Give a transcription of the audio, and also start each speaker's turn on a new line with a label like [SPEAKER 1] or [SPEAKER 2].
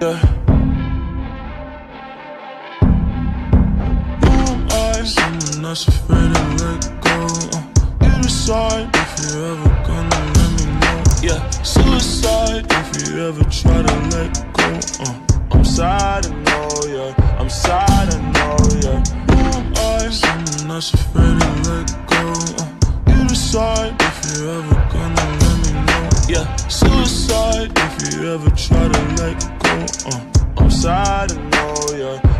[SPEAKER 1] Someone that's afraid to let go. Uh, you decide if you ever gonna let me know. Yeah, suicide if you ever try to let go. Uh, I'm sad, yeah. I'm sad, yeah. Someone that's afraid to let go. Uh, you decide if you ever gonna let me know. Yeah, suicide if you ever try to let go. Uh, sad, I know, yeah.